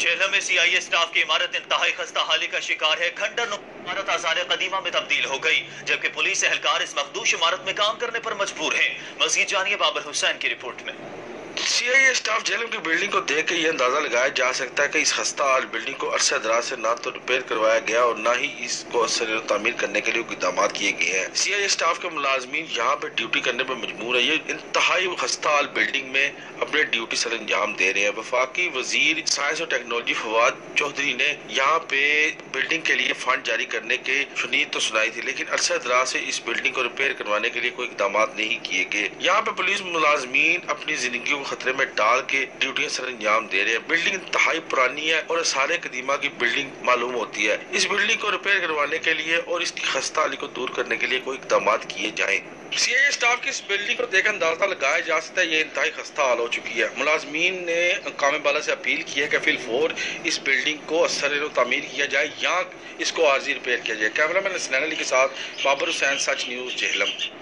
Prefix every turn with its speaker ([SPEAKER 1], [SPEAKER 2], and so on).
[SPEAKER 1] جہلم میں سی آئی اے سٹاف کی عمارت انتہائی خستہ حالی کا شکار ہے۔ کھنڈر عمارت آزار قدیمہ میں تبدیل ہو گئی، جبکہ پولیس اہلکار اس مخدوش عمارت میں کام کرنے پر مجبور ہیں۔ مزید جانیے بابر حسین کی رپورٹ میں۔
[SPEAKER 2] سی آئی اے سٹاف جہلم کی بلڈنگ کو دیکھ کے یہ اندازہ لگایا جا سکتا ہے کہ اس خستہ حال بلڈنگ کو عرصہ دراز سے نہ تو ریپیئر کروایا گیا اور نہ ہی اس کو اثر تعمیر کرنے کے لیے اقدامات کیے گئے ہیں۔ سی آئی اے سٹاف کے ملازمین یہاں پہ ڈیوٹی کرنے پر مجبور ہے یہ انتہائی خستہ حال بلڈنگ میں اپنے ڈیوٹی سر انجام دے رہے ہیں۔ وفاقی وزیر سائنس اور ٹیکنالوجی فواد چودھری نے یہاں پہ بلڈنگ کے لیے فنڈ جاری کرنے کے شنید تو سنائی تھی، لیکن عرصہ دراز سے اس بلڈنگ کو ریپیئر کروانے کے لیے کوئی اقدامات نہیں کیے گئے۔ یہاں پہ پولیس ملازمین اپنی زندگیوں کو خطرے میں ڈال کے ڈیوٹیاں سر انجام دے رہے ہیں۔ بلڈنگ انتہائی پرانی ہے اور سارے قدیمہ کی بلڈنگ معلوم ہوتی ہے۔ اس بلڈنگ کو ریپیئر کروانے کے لیے اور اس کی خستہ حالی کو دور کرنے کے لیے کوئی اقدامات کیے جائیں۔ سی آئی سٹاف کی اس بلڈنگ کو دیکھ اندازہ لگایا جا سکتا ہے یہ انتہائی خستہ حال ہو چکی ہے۔ ملازمین نے قام بالا سے اپیل کی ہے کہ فی الفور اس بلڈنگ کو اثر و تعمیر کیا جائے یا اس کو عارضی ریپیئر کیا جائے۔ کیمرہ مین حسنین علی کے ساتھ بابر حسین، سچ نیوز، جہلم۔